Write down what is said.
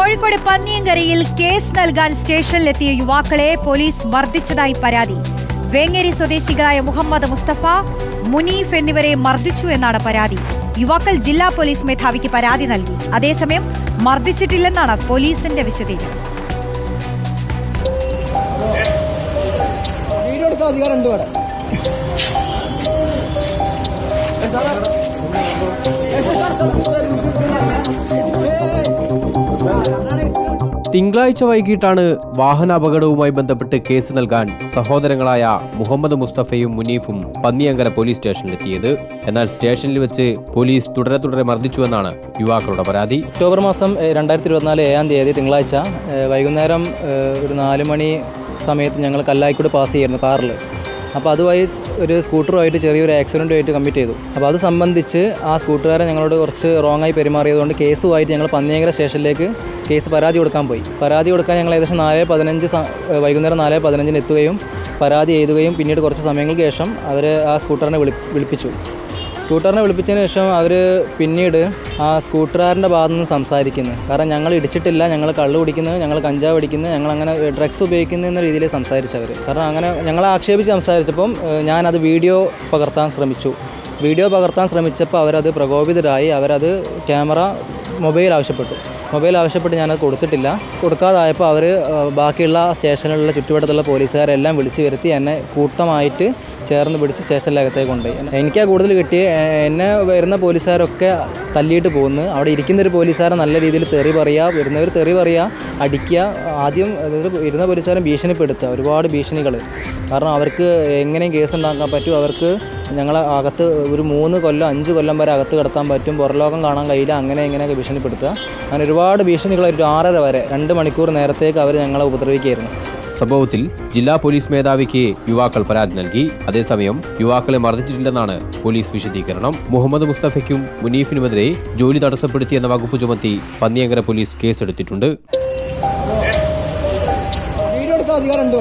Kozhikode പന്നിയങ്കരയിൽ case നൽകാൻ സ്റ്റേഷനിലെത്തിയ യുവാക്കളെ police മർദ്ദിച്ചതായി പരാതി. വേങ്ങേരി സ്വദേശികളായ മുഹമ്മദ് മുസ്തഫ മുനീഫ് എന്നിവരെ മർദ്ദിച്ചു എന്നാണ് പരാതി. യുവാക്കൾ ജില്ലാ പോലീസ് മേധാവിക്ക് പരാതി നൽകി. അതേസമയം മർദ്ദിച്ചിട്ടില്ലെന്നാണ് പോലീസിന്റെ വിശദീകരണം. അധികാരം തിങ്കളാഴ്ച വൈകിട്ടാണ് വാഹനാപകടവുമായി ബന്ധപ്പെട്ട് കേസ് നൽകാൻ സഹോദരങ്ങളായ മുഹമ്മദ് മുസ്തഫയും മുനീഫും പന്നിയങ്കര പോലീസ് സ്റ്റേഷനിലെത്തിയത്. എന്നാൽ സ്റ്റേഷനിൽ വെച്ച് പോലീസ് തുടരെ തുടരെ മർദ്ദിച്ചുവെന്നാണ് യുവാക്കളുടെ പരാതി. ഒക്ടോബർ മാസം രണ്ടായിരത്തി ഇരുപത്തിനാല് ഏഴാം തീയതി തിങ്കളാഴ്ച വൈകുന്നേരം ഒരു നാല് മണി സമയത്ത് ഞങ്ങൾ കല്ലായിക്കൂടെ പാസ് ചെയ്യായിരുന്നു കാറിൽ. അപ്പോൾ അതുവഴി ഒരു സ്കൂട്ടറുമായിട്ട് ചെറിയൊരു ആക്സിഡന്റുമായിട്ട് കമ്മിറ്റ് ചെയ്തു. അപ്പോൾ അത് സംബന്ധിച്ച് ആ സ്കൂട്ടുകാരൻ ഞങ്ങളോട് കുറച്ച് റോങ് ആയി പെരുമാറിയതുകൊണ്ട് കേസുമായിട്ട് ഞങ്ങൾ പന്നിയങ്കര സ്റ്റേഷനിലേക്ക് കേസ് പരാതി കൊടുക്കാൻ പോയി. പരാതി കൊടുക്കാൻ ഞങ്ങൾ ഏകദേശം നാല് പതിനഞ്ച് വൈകുന്നേരം നാല് പതിനഞ്ചിന് എത്തുകയും പരാതി എഴുതുകയും പിന്നീട് കുറച്ച് സമയങ്ങൾക്ക് ശേഷം അവർ ആ സ്കൂട്ടറിനെ വിളി വിളിപ്പിച്ചു. സ്കൂട്ടറിനെ വിളിപ്പിച്ചതിന് ശേഷം അവർ പിന്നീട് ആ സ്കൂട്ടറുകാരന്റെ ഭാഗത്തു നിന്ന് സംസാരിക്കുന്നത് കാരണം ഞങ്ങൾ ഇടിച്ചിട്ടില്ല ഞങ്ങൾ കള്ള് കുടിക്കുന്നത് ഞങ്ങൾ കഞ്ചാവ് അടിക്കുന്നത് ഞങ്ങൾ അങ്ങനെ ഡ്രഗ്സ് ഉപയോഗിക്കുന്നു എന്ന രീതിയിൽ സംസാരിച്ചവർ കാരണം അങ്ങനെ ഞങ്ങളെ ആക്ഷേപിച്ച് സംസാരിച്ചപ്പം ഞാനത് വീഡിയോ പകർത്താൻ ശ്രമിച്ചു. വീഡിയോ പകർത്താൻ ശ്രമിച്ചപ്പോൾ അവരത് പ്രകോപിതരായി അവരത് ക്യാമറ മൊബൈൽ ആവശ്യപ്പെട്ടു. മൊബൈൽ ആവശ്യപ്പെട്ട് ഞാനത് കൊടുത്തിട്ടില്ല. കൊടുക്കാതായപ്പോൾ അവർ ബാക്കിയുള്ള സ്റ്റേഷനിലുള്ള ചുറ്റുവട്ടത്തുള്ള പോലീസുകാരെല്ലാം വിളിച്ചു വരുത്തി എന്നെ കൂട്ടമായിട്ട് ചേർന്ന് പിടിച്ച് സ്റ്റേഷനിലകത്തേക്ക് കൊണ്ടുപോയി. എനിക്കാ കൂടുതൽ കിട്ടി എന്നെ വരുന്ന പോലീസുകാരൊക്കെ തല്ലിയിട്ട് പോകുന്നു. അവിടെ ഇരിക്കുന്നൊരു പോലീസുകാരെ നല്ല രീതിയിൽ തെറി പറയുക വരുന്നവർ തെറി പറയുക അടിക്കുക ആദ്യം ഇരുന്ന പോലീസുകാരൻ ഭീഷണിപ്പെടുത്തുക ഒരുപാട് ഭീഷണികൾ കാരണം അവർക്ക് എങ്ങനെയും കേസ് ഉണ്ടാക്കാൻ പറ്റും. അവർക്ക് ഞങ്ങളെ അകത്ത് ഒരു മൂന്ന് കൊല്ലം അഞ്ച് കൊല്ലം വരെ അകത്ത് കിടത്താൻ പറ്റും. പുറലോകം കാണാൻ കഴിയില്ല. അങ്ങനെ ഇങ്ങനെയൊക്കെ ഭീഷണിപ്പെടുത്തുക. അങ്ങനെ ഒരുപാട് ഭീഷണികൾ ഒരു ആറര വരെ രണ്ട് മണിക്കൂർ നേരത്തേക്ക് അവർ ഞങ്ങളെ ഉപദ്രവിക്കുകയായിരുന്നു. സംഭവത്തിൽ ജില്ലാ പോലീസ് മേധാവിക്ക് യുവാക്കൾ പരാതി നൽകി അതേസമയം യുവാക്കളെ മർദ്ദിച്ചിട്ടില്ലെന്നാണ് പോലീസ് വിശദീകരണം മുഹമ്മദ് മുസ്തഫയ്ക്കും മുനീഫിനുമെതിരെ ജോലി തടസ്സപ്പെടുത്തിയെന്ന വകുപ്പ് ചുമത്തി പന്നിയങ്കര പോലീസ് കേസെടുത്തിട്ടുണ്ട് അധികാരമുണ്ട്